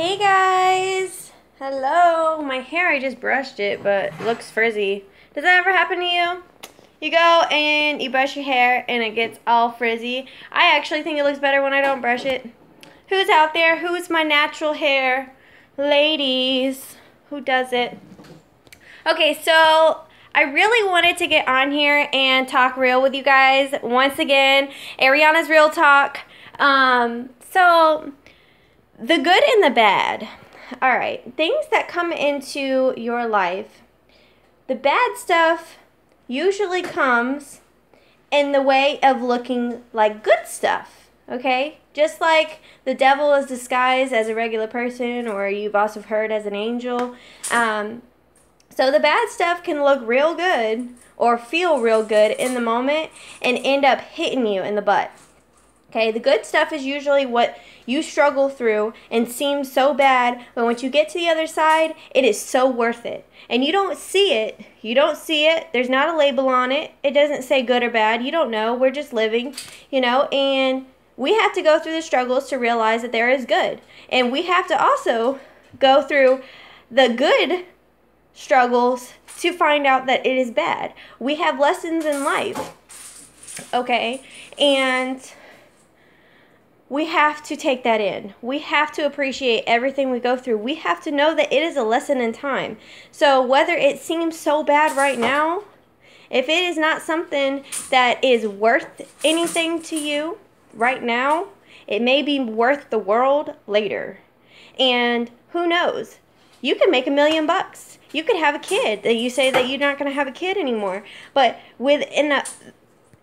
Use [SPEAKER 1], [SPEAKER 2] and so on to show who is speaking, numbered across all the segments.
[SPEAKER 1] Hey guys! Hello! My hair, I just brushed it, but it looks frizzy. Does that ever happen to you? You go and you brush your hair and it gets all frizzy. I actually think it looks better when I don't brush it. Who's out there? Who's my natural hair? Ladies, who does it? Okay, so I really wanted to get on here and talk real with you guys. Once again, Ariana's Real Talk. Um, so, the good and the bad. All right, things that come into your life. The bad stuff usually comes in the way of looking like good stuff, okay? Just like the devil is disguised as a regular person, or you've also heard as an angel. Um, so the bad stuff can look real good or feel real good in the moment and end up hitting you in the butt. Okay, the good stuff is usually what you struggle through and seems so bad, but once you get to the other side, it is so worth it. And you don't see it. You don't see it. There's not a label on it. It doesn't say good or bad. You don't know. We're just living, you know, and we have to go through the struggles to realize that there is good. And we have to also go through the good struggles to find out that it is bad. We have lessons in life. Okay? And we have to take that in. We have to appreciate everything we go through. We have to know that it is a lesson in time. So, whether it seems so bad right now, if it is not something that is worth anything to you right now, it may be worth the world later. And who knows? You can make a million bucks. You could have a kid that you say that you're not going to have a kid anymore. But with in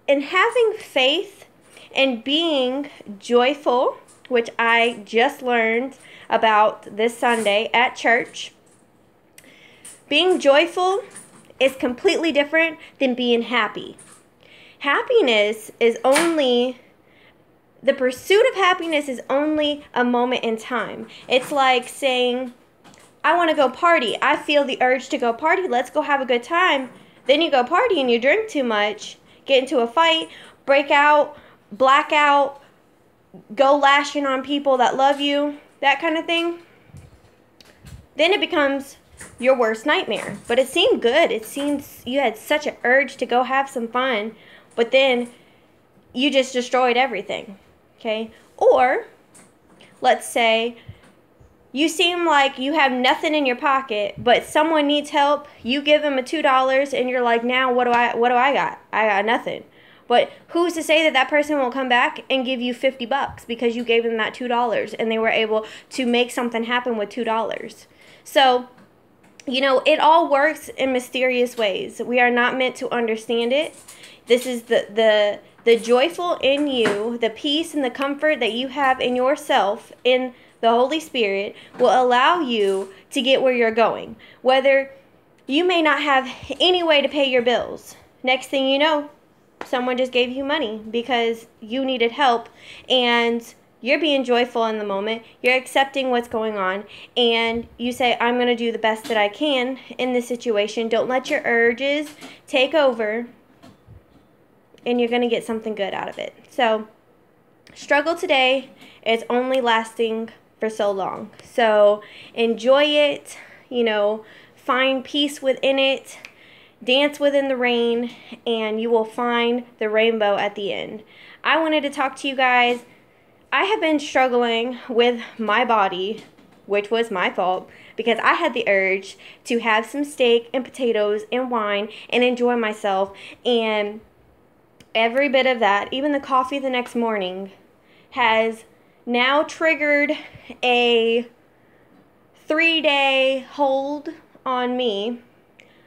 [SPEAKER 1] in having faith and being joyful, which I just learned about this Sunday at church. Being joyful is completely different than being happy. Happiness is only the pursuit of happiness is only a moment in time. It's like saying, I want to go party. I feel the urge to go party. Let's go have a good time. Then you go party and you drink too much, get into a fight, break out, blackout, go lashing on people that love you, that kind of thing, then it becomes your worst nightmare. But it seemed good. It seems you had such an urge to go have some fun, but then you just destroyed everything. Okay? Or let's say you seem like you have nothing in your pocket, but someone needs help. You give them a two dollars, and you're like, now what do I what do I got? I got nothing. But who's to say that that person won't come back and give you 50 bucks because you gave them that $2 and they were able to make something happen with $2? So, you know, it all works in mysterious ways. We are not meant to understand it. This is the the the joyful in you, the peace and the comfort that you have in yourself in the Holy Spirit will allow you to get where you're going. Whether you may not have any way to pay your bills. Next thing you know, someone just gave you money because you needed help and you're being joyful in the moment, you're accepting what's going on, and you say, I'm going to do the best that I can in this situation. Don't let your urges take over, and you're going to get something good out of it. So, struggle today is only lasting for so long. So, enjoy it, you know, find peace within it dance within the rain, and you will find the rainbow at the end. I wanted to talk to you guys. I have been struggling with my body, which was my fault, because I had the urge to have some steak and potatoes and wine and enjoy myself. And every bit of that, even the coffee the next morning, has now triggered a three day hold on me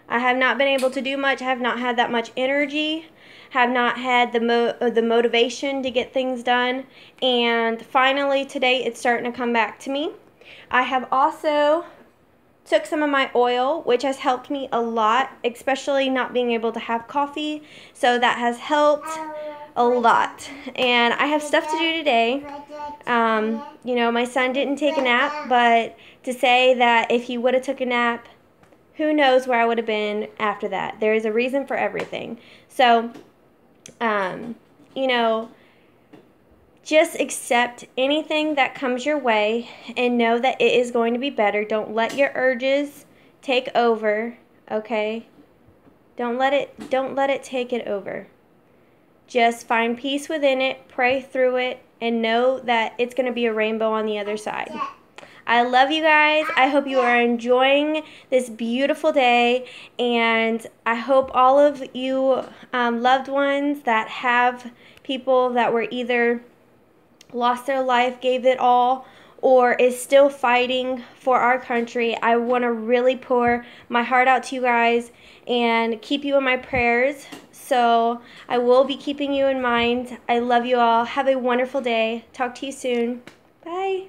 [SPEAKER 1] I have not been able to do much. I have not had that much energy. Have not had the mo- uh, the motivation to get things done. And finally today it's starting to come back to me. I have also took some of my oil, which has helped me a lot, especially not being able to have coffee. So that has helped a lot. And I have stuff to do today. Um, you know, my son didn't take a nap, but to say that if he would have took a nap, who knows where I would have been after that. There is a reason for everything. So, um, you know, just accept anything that comes your way and know that it is going to be better. Don't let your urges take over, okay? Don't let it don't let it take it over. Just find peace within it, pray through it, and know that it's going to be a rainbow on the other side. I love you guys. I hope you are enjoying this beautiful day, and I hope all of you um, loved ones that have people that were either lost their life, gave it all, or is still fighting for our country. I want to really pour my heart out to you guys and keep you in my prayers. So I will be keeping you in mind. I love you all. Have a wonderful day. Talk to you soon. Bye.